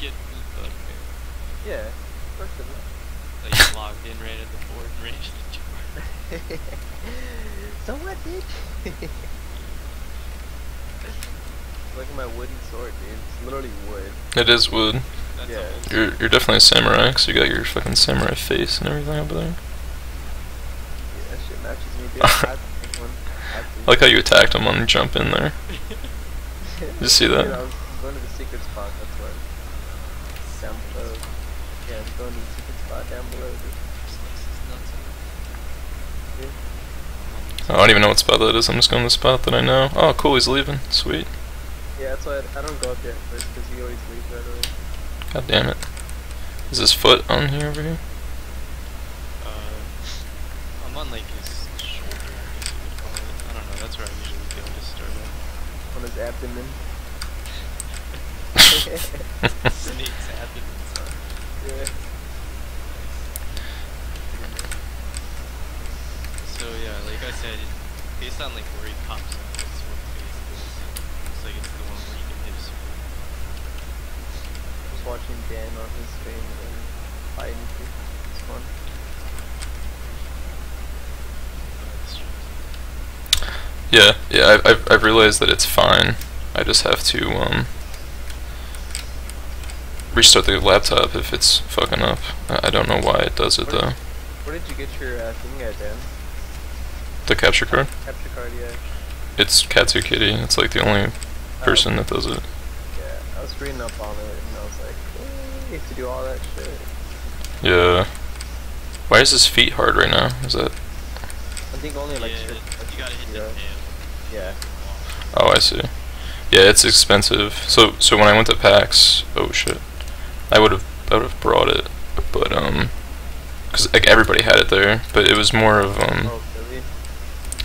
get the bug there. Yeah, first of course it is. Like you logged in, ran in the board, and ran into the jar. so what, dude? Look at my wooden sword, dude. It's literally wood. It is wood. That's Yeah. You're you're definitely a samurai, cause you got your fucking samurai face and everything over there. Yeah, that shit matches me, dude. I have to make one. I have to. I like how you attacked him on the jump in there. you see that? Dude, I was going to the secret spot, that's why. Down below. Yeah, I'm to the secret spot down below. I don't even know what spot that is. I'm just going to the spot that I know. Oh, cool. He's leaving. Sweet. Yeah, that's why I, I don't go up there first, because he always leaves right away. God damn it. Is his foot on here over here? Uh, I'm on like his shoulder, I guess you would call it. I don't know, that's where I usually go to start off. On his abdomen. Snake's abdomen. Yeah. So yeah, like I said, based on like where he pops up, it's what the base is. Looks like it's the one where you can hit a sword. Just watching Dan on his stream and fighting people. It's fun. The streams. Yeah, yeah. I've, I've I've realized that it's fine. I just have to um restart the laptop if it's fucking up. I, I don't know why it does it though. Where did you get your uh, thing at, Dan? The capture card. Capture card, yeah. It's Katsukity. It's like the only person that does it. Yeah, I was reading up on it and I was like, "Eh, you have to do all that shit. Yeah. Why is his feet hard right now? Is that? I think only like yeah, you gotta hit the yeah. Yeah. Oh, I see. Yeah, it's expensive. So so when I went to PAX, oh shit, I would have I would have brought it, but um, cause like everybody had it there, but it was more of um, Oh,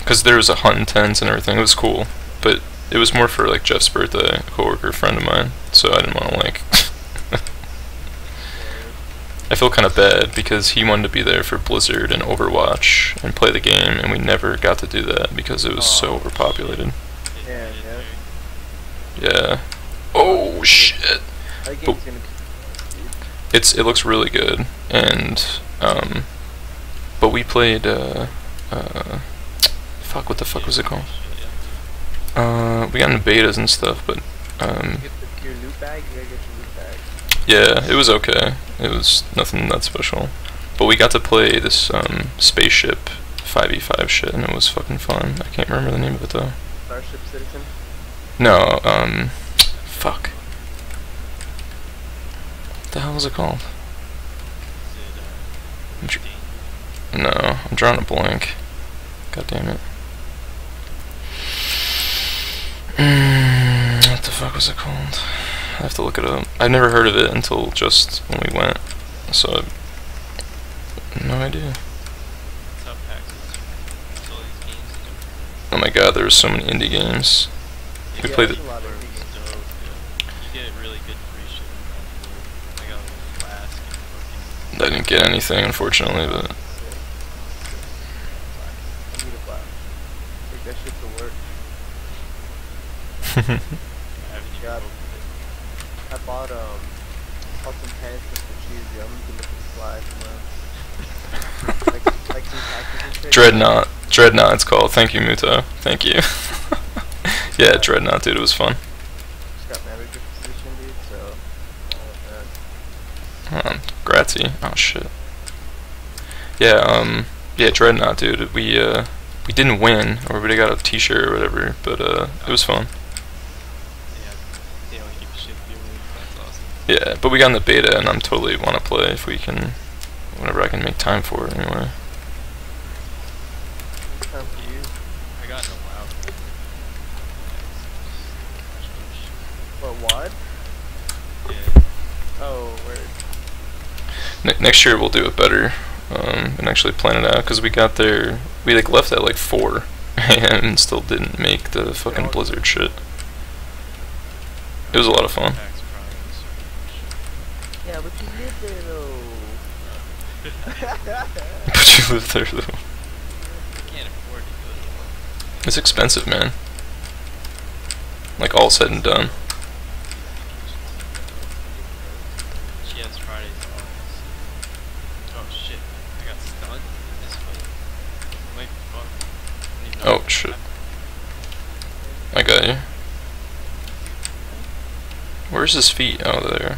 really? cause there was a hunt hunting tent and everything. It was cool, but it was more for like Jeff's birthday, a coworker friend of mine. So I didn't want to like. I feel kind of bad because he wanted to be there for Blizzard and Overwatch and play the game, and we never got to do that because it was so overpopulated. Yeah, yeah. Yeah. Oh shit. But- game's gonna be. It's it looks really good, and um, but we played uh, uh, fuck what the fuck was it called? Uh, we got into betas and stuff, but um, your loot bag, you gotta get your loot bag. yeah, it was okay. It was nothing that special, but we got to play this um spaceship 5v5 shit, and it was fucking fun. I can't remember the name of it though. Starship Citizen. No, um, fuck. What the hell was it called? Is it, uh, I'm? No, I'm drawing a blank. God damn it. Mm, what the fuck was it called? I have to look it up. I've never heard of it until just when we went, so I no idea. That's how PAX is. It's all these games and everything. Oh my god, there were so many indie games. We Yeah, played it. a lot of It's indie games. dope, yeah. You get really good free shit in that board. I got a little flask and fucking I didn't get anything, unfortunately, but I need a black. Take that shit to work. I haven't even God. opened it. I bought um bought some pants shoes. Yeah, I'm gonna be looking fly tomorrow. like like some. Dreadnought. Dreadnought, it's called. Thank you, Muto. Thank you. yeah, Dreadnought, dude, it was fun. Just got manager position, dude. So. Um, Grazie. Oh shit. Yeah, um, yeah, Dreadnought, dude. We uh, we didn't win, or we got a T-shirt or whatever, but uh, it was fun. Yeah, they only give a shit if you win. That's awesome. Yeah, but we got in the beta, and I'm totally want to play if we can, whenever I can make time for it. Anyway. time for you. I got no wow. What. Oh, next year we'll do it better, um, and actually plan it out because we got there. We like left at like four, and still didn't make the fucking Blizzard shit. It was a lot of fun. PAX Prime is Yeah, but you live there though. But you live there though. I can't afford to go to. It's expensive, man. Like all said and done. Friday's off. Oh shit! I got stunned in this fight. Wait, fuck. I didn't even know Oh, shit. happened. I got you. Where's his feet? Oh, there.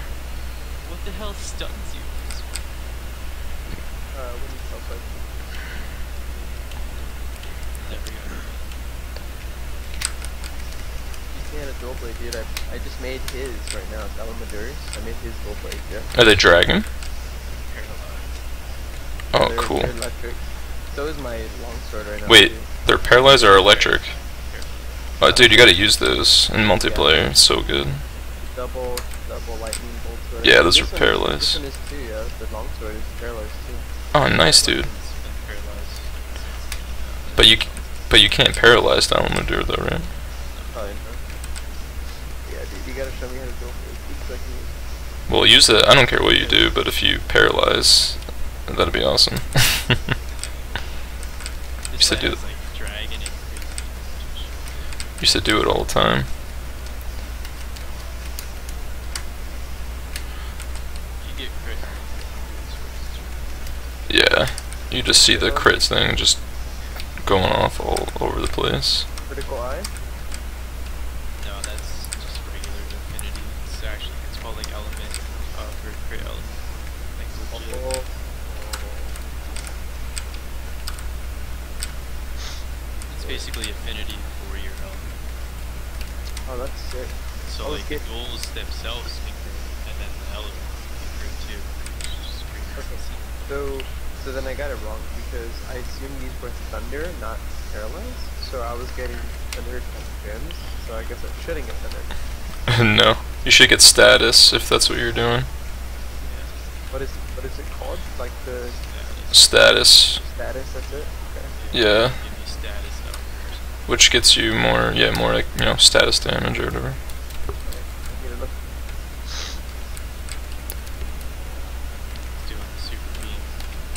What the hell stuns you? in this fight? Uh, when you self Never got it. You see, had a dual blade, dude. I, I just made his right now. It's Dalamadur's. I made his blade, yeah. Are they dragon? Oh, They're- cool. they're electric. So is my longsword right now. Wait, too. they're paralyzed or electric? Oh, dude, you gotta use those in multiplayer. It's so good. Double, double lightning bolt. Yeah, those This are paralyzed. This one is too, yeah. The longsword is paralyzed too. Oh, nice, dude. It's been paralyzed. But you, but you can't paralyze Dalamadur though, right? Probably not. Yeah, dude, you gotta show me how to dual blade. Keep clicking it. Well, use it. I don't care what you do, but if you paralyze, that'd be awesome. This should fight do has, like dragon and crazy. you should do it all the time. You get crit. Yeah, you just see the crits thing just going off all over the place. Critical eye. No, that's just regular affinity. It's actually it's called like element uh, for crit element. Like legit. Oh. It's basically affinity for your element. Oh, that's sick. So Oh, like the skip. duels themselves can crit, and then the element can crit too. Which is just pretty Okay. So, so then I got it wrong because I assumed these were thunder, not paralyzed. So I was getting thunder type gems. So I guess I shouldn't get thunder. no, you should get status if that's what you're doing. What is what is it called? Like the Yeah, Status, status? That's it. Okay. yeah, Give you status up first. Which gets you more, yeah, more like you know status damage or whatever.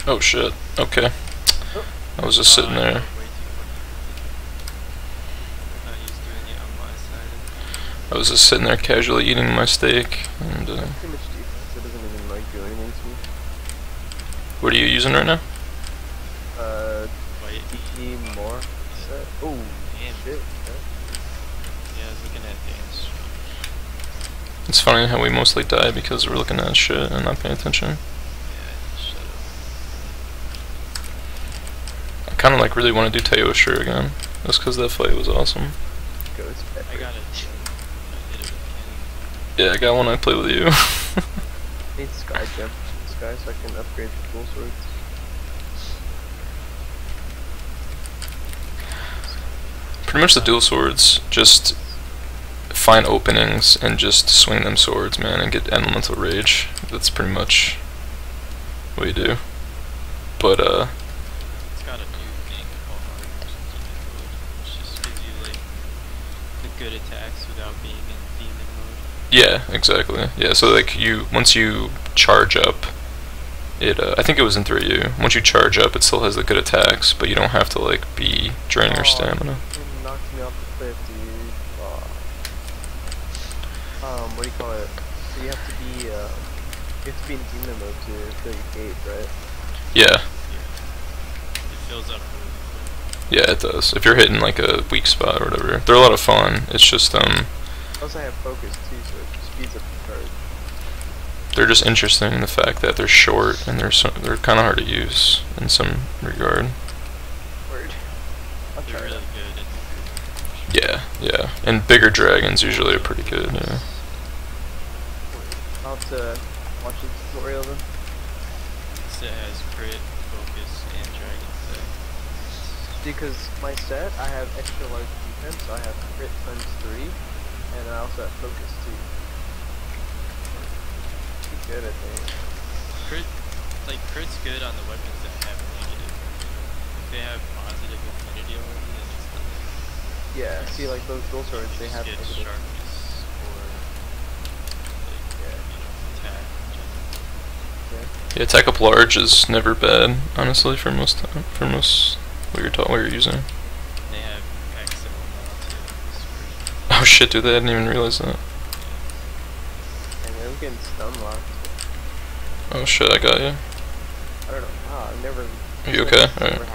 Oh shit. Okay. I was just sitting there. I was just sitting there casually eating my steak. And uh, what are you using right now? Uh, more. Oh, damn. shit. Yeah, I was looking at dance. It's funny how we mostly die because we're looking at shit and not paying attention. Yeah. I kind of like really want to do Teostra again. That's because that fight was awesome. I got it. I did it with Yeah, I got one I play with you. I need sky gem. Sky so I can upgrade the dual swords. Pretty much the dual swords, just find openings and just swing them swords, man, and get elemental rage. That's pretty much what you do. But, uh, Kenny. It's got a new thing called Art or something like that, which just gives you like the good attacks without being in demon mode. yeah, exactly. Yeah, so like you, once you charge up, it, uh, I think it was in 3U, once you charge up, it still has the good attacks, but you don't have to like be draining your Oh, stamina. It knocked me off the cliff, dude. Oh. Um, what do you call it? So you have to be, uh, you have to be in demon mode to fill your gauge, right? Yeah, yeah. It fills up really quick. yeah, it does. If you're hitting like a weak spot or whatever, they're a lot of fun. It's just, um, Plus I have focus too, so it speeds up the charge. they're just interesting in the fact that they're short and they're so, they're kind of hard to use in some regard. Word. I'll try really that. good. Yeah, yeah, and bigger dragons usually are pretty good. Yeah. I'll have to watch the tutorial then. Set has crit, focus, and dragon set. Because my set, I have extra large defense, so I have crit times 3, and I also have focus too. Pretty good, I think. Crit, like crit's good on the weapons that have negative. If they have positive affinity already, then it's not. Yeah, see like those dual swords, they have get negative. sharpness or like Yeah. you know attack. in. Yeah. Yeah, attack up large is never bad, honestly, for most time, for most what you're taught, what you're using. They have XL too. Oh shit, dude, I didn't even realize that. And I'm getting stun locked. Oh shit, I got you. I don't know. Ah, I've never. Are you okay? Alright.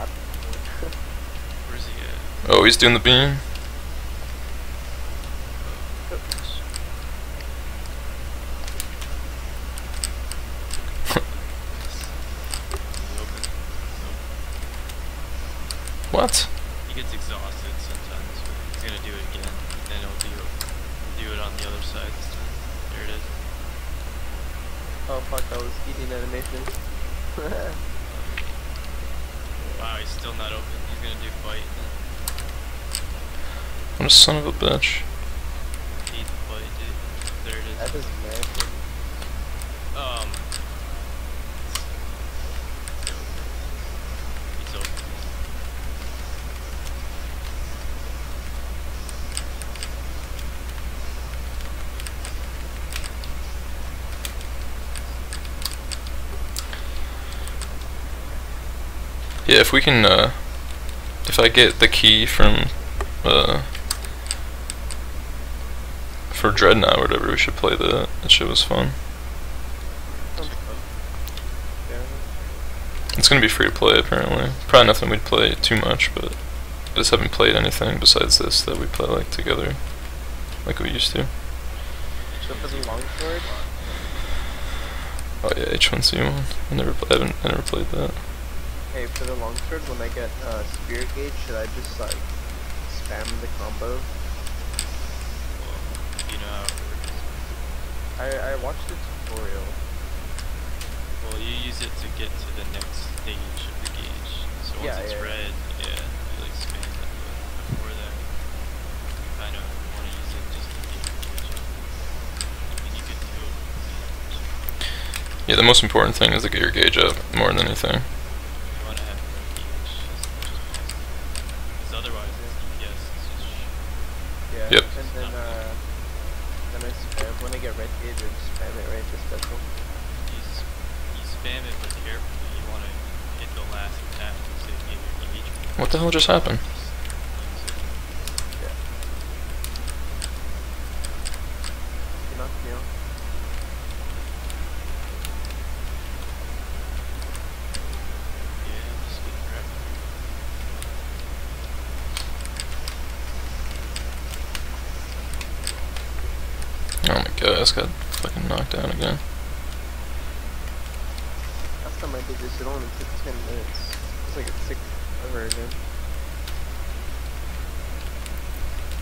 Where's he at? Oh, he's doing the beam. He open? What? He gets exhausted sometimes, but he's gonna do it again, and he'll do do it on the other side this time. There it is. Oh fuck, that was eating animation. Wow, he's still not open. He's gonna do fight. I'm a son of a bitch. Eat the fight, dude. There it is. that is nasty. Um. He's open. Yeah, if we can, uh, if I get the key from, uh, for Dreadnought or whatever, we should play that. That shit was fun. It's gonna be free to play apparently. Probably nothing we'd play too much, but I just haven't played anything besides this that we play like together, like we used to. Oh yeah, H1Z1. I never, I haven't, I never played that. Hey, for the longsword, when I get uh, spirit gauge, should I just like spam the combo? Well, you know how it works. I I watched the tutorial. Well, you use it to get to the next stage of the gauge. So once Yeah, it's yeah, yeah. red, yeah, you like spam it. But before that, you kind of want to use it just to get your gauge up. I mean, you could do it. Yeah, the most important thing is to get your gauge up more than anything. You want to have a red gauge as much as possible. Because otherwise, it's DPS. It's just shit. Yeah. Yep. And then uh, then I spam when I get red gauge, I just spam it right to special. You, s- you spam it, but carefully. You want to hit the last attack to get your gauge. What the hell just happened? Oh my god, I just got fucking knocked down again. Last time I did this, it only took 10 minutes. It's like a six version.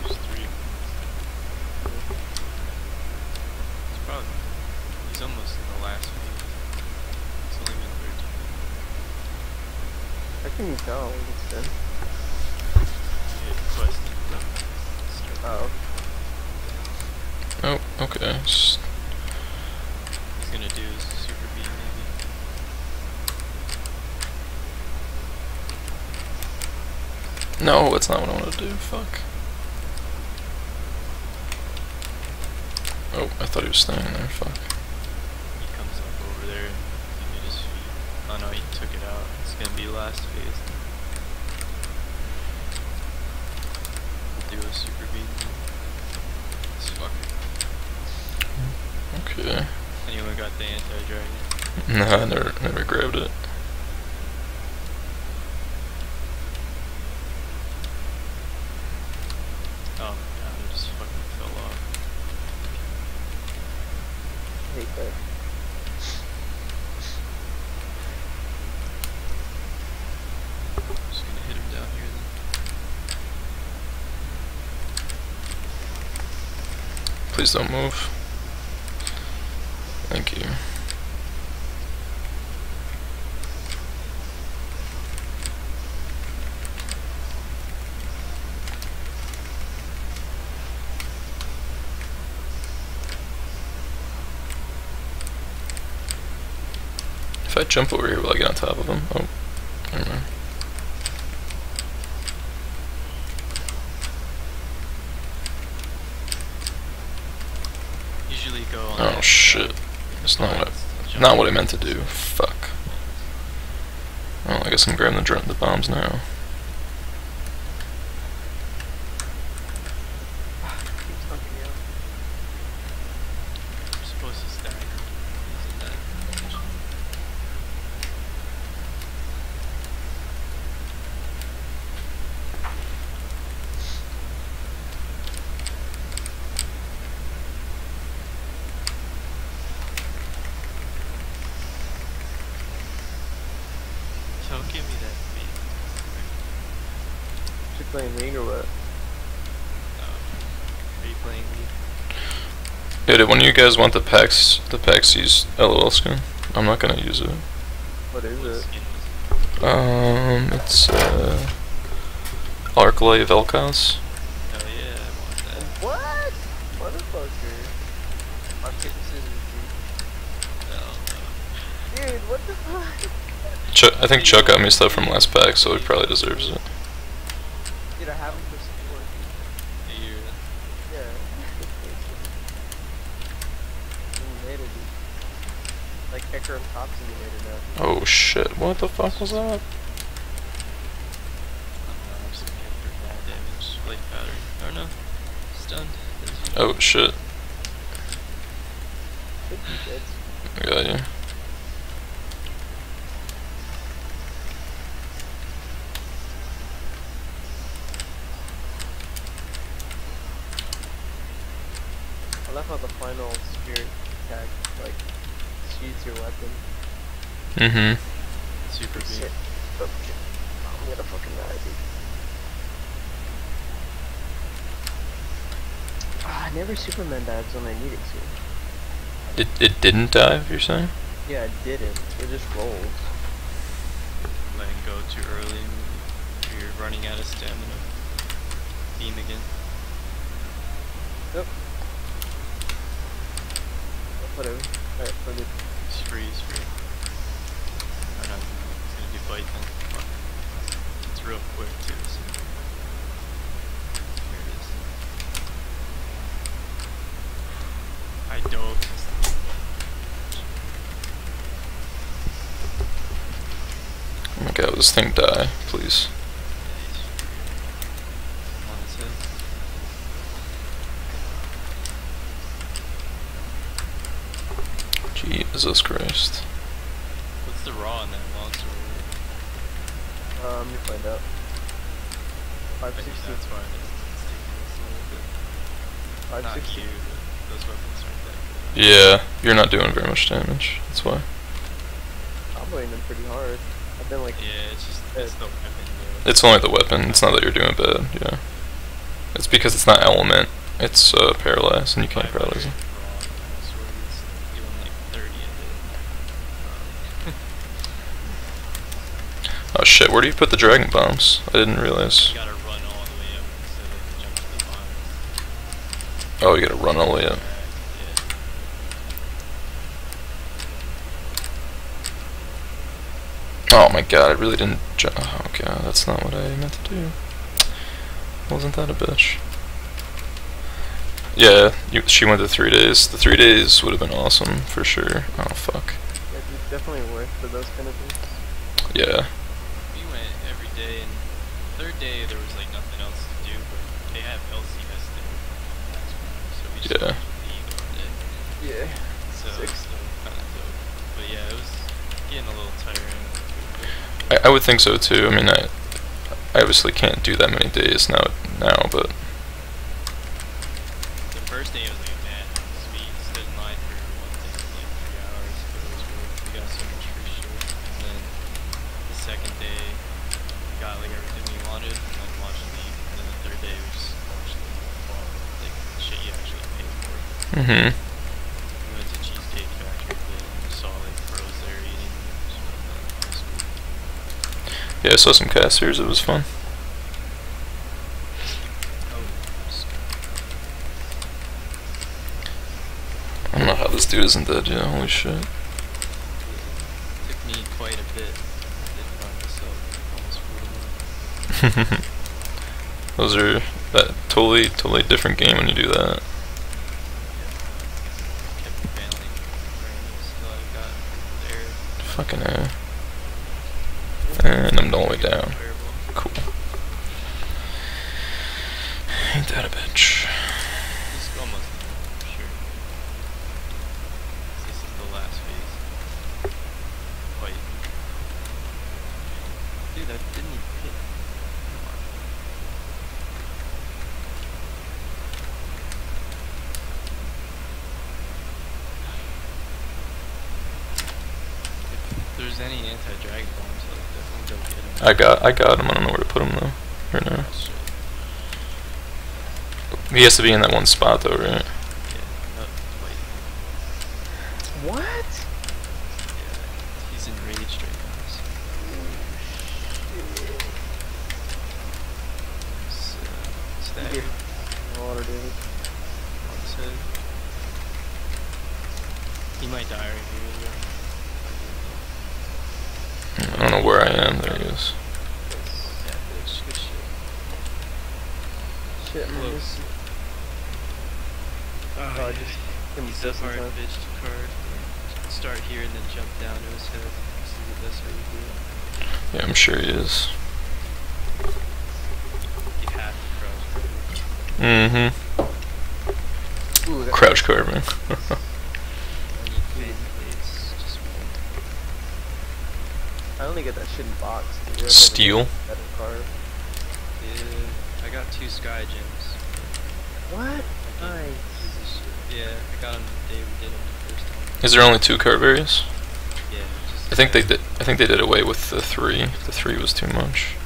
There's three. It's probably. He's almost in the last week. It's only been 13. I can tell it's done. He had quested. Oh. Oh, okay. S- He's gonna do his super beam maybe. No, that's not what I want to do. Fuck. Oh, I thought he was staying there. Fuck. He comes up over there and he hit his feet. Oh no, he took it out. It's gonna be last phase. We'll do a super beam. This fucker. Okay. Anyone got the anti-dragon? No, I never, never grabbed it. Oh my god, it just fucking fell off. I hate that. Just gonna hit him down here then. Don't move. Thank you. If I jump over here, will I get on top of him? Oh, never mind. Usually go on Oh that shit. That's not what I, not what I meant to do. Fuck. Oh, I guess I'm grabbing the the bombs now. Keeps knocking me out. You're supposed to stagger. Isn't that? Playing League or what? Are you playing League? Yeah, did one of you guys want the PAX, the PAX's LOL skin? I'm not gonna use it. What is it? skin is it? Um, it's, uh, Arclight Vel'Koz. Oh yeah, I want that. What? Motherfucker. Rock, paper, scissors, Hell no. dude. Dude, what the fuck? Chuck, I think Chuck got me stuff from last pack, so he probably deserves it. Dude, I have him for support. You Yeah. Simulator, dude. Like Ecker and Top Simulator now. Oh shit, what the fuck was that? I'm just gonna hit for bad damage. Light battery. Or no. Stunned. as usual. Oh shit, Could be dead. I got you. I love how the final spirit attack, like, sheathes your weapon. Mm-hmm. Super Shit. beam. Oh. I'm gonna fucking die, dude. Ah, never Superman dives when I need it to. It, it didn't dive, you're saying? Yeah, it didn't. It just rolls. Letting go too early. You're running out of stamina. Beam again. Yep. Whatever. Alright, we're good. It's free, it's free. Or no, it's gonna do bite then. It's real quick too, so. Here it is. I don't. Oh my god, this thing die, please? Jesus Christ. What's the raw in that longsword? Um, let me find out. 560. that's why it's, it's taking us a little bit. Not 560. you, those weapons aren't that good. Yeah, you're not doing very much damage, that's why. I'm playing them pretty hard. I've been like, Yeah, it's just it's the weapon. Yeah. It's only the weapon, it's not that you're doing bad, yeah. It's because it's not element, it's uh, paralyzed, and you can't 500 paralyze it. raw on that sword is doing like 30 of it. Um, Oh shit, where do you put the dragon bombs? I didn't realize. you gotta run all the way up instead of jump to the bottom. Oh, you gotta run all the way up. Yeah. Oh my god, I really didn't ju- Oh god, that's not what I meant to do. Wasn't that a bitch? Yeah, you, she went to three days. The three days would have been awesome, for sure. Oh fuck. yeah, it's definitely worth for those kind of things. Yeah. We went every day, and third day there was like nothing else to do, but they have LCS there, so we just Yeah. watched League all day. Yeah. So Six. it's kind of dope. But yeah, it was getting a little tiring. I, I would think so too. I mean, I, I obviously can't do that many days now, now, but The first day was like a mad we stood in line for one thing for like three hours, but it was worth. it. We got so much free shit, and then the second day we got like everything we wanted, and then watched League, and then the third day we just watched the fall, like shit you actually paid for. hmm We went to Cheesecake Factory a bit and just saw like bros there eating. So that was cool. yeah, I saw some casters. It was fun. I don't know how this dude isn't dead yet. Holy shit. took me quite a bit. Those are that totally, totally different game when you do that. kept failing frames till I got there. Fucking a. And I'm the way down. Cool. Ain't that a bitch? This is almost done, for sure. This is the last phase. Fight. Dude, that didn't even hit. Come on. If there's any anti-dragon bombs, like, definitely go get 'em. I got, I got him. I don't know where to put him though. Right now. He has to be in that one spot though, right? Yeah, not. What? Yeah, he's enraged right now. So. He's, uh, Water damage. on his. He might die right here. I don't know where I am. There he is. Yeah, good, sh- good shit. Shit, man. Close. this- Oh, I just him He's a just in hard time. bitch to card. Start here and then jump down to his head. This is the best way to do it. Yeah, I'm sure he is. You have to crouch. Mm-hmm. Ooh, Crouch carving. I need fan blades. Just one. I only get that shit in box. dude. I never get Steel. That card. Yeah, I got two sky gems. What? Nice. Piece of shit. Yeah, I got them the day we did them the first time. Is there only two card berries? Yeah, just. I think they did. I think they did away with the three. The three was too much.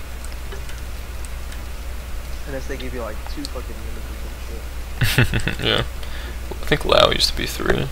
Unless they give you like two fucking images and shit. yeah. I think Lao used to be three. Yeah, wow.